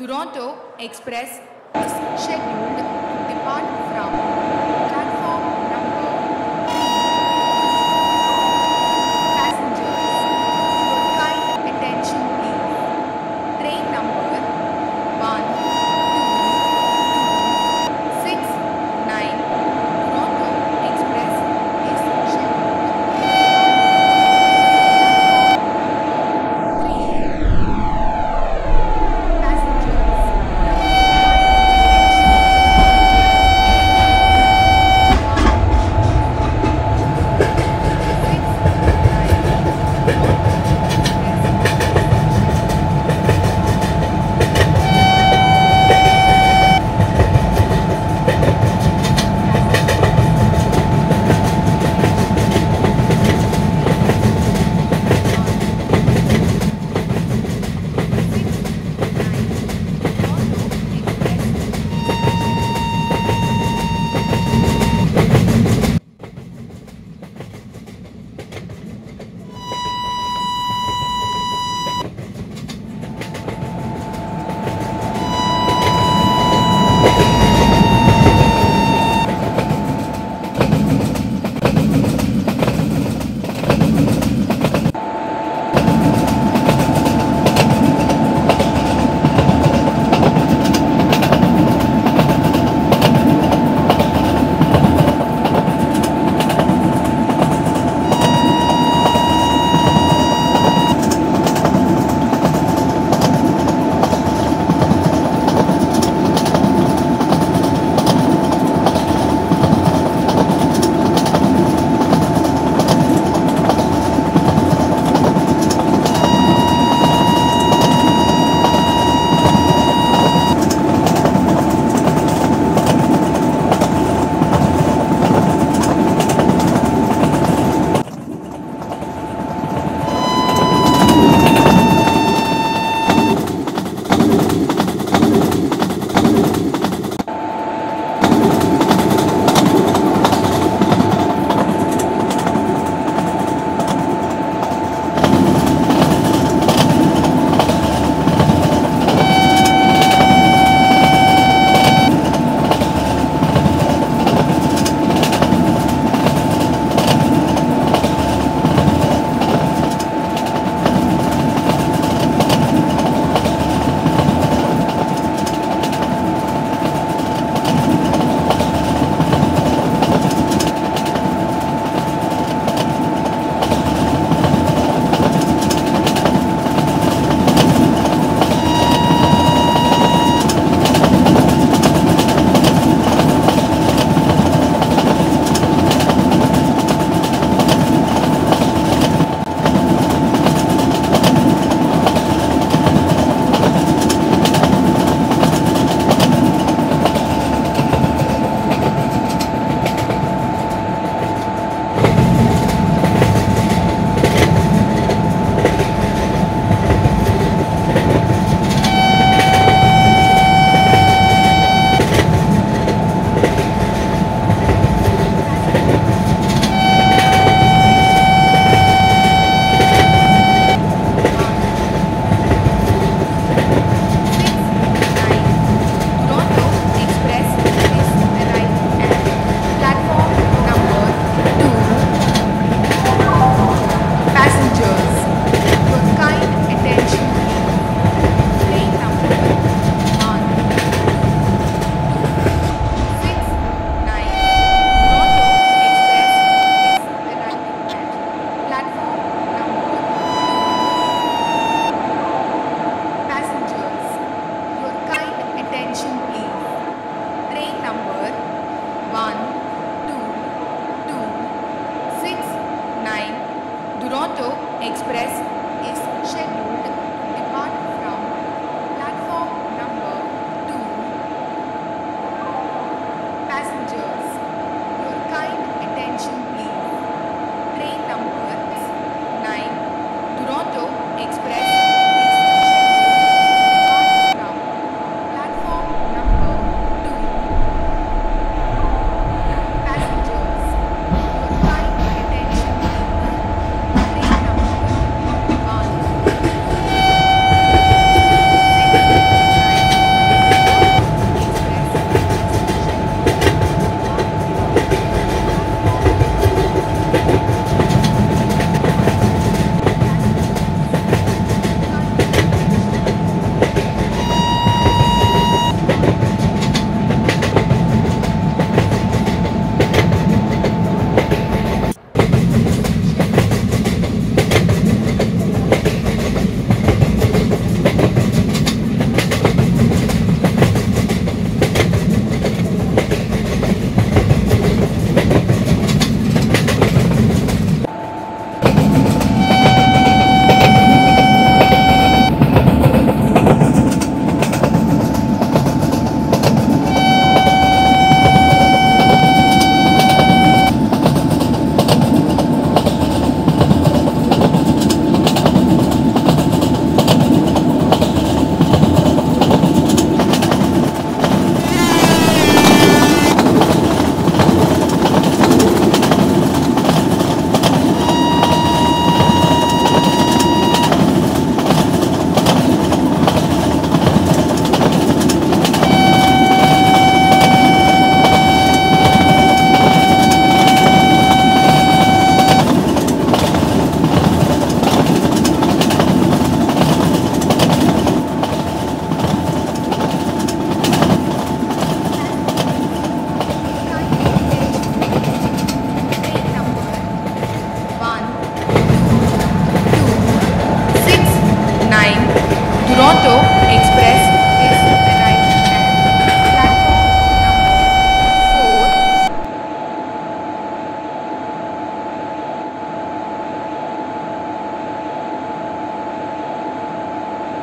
Duronto Express is scheduled to depart from Express.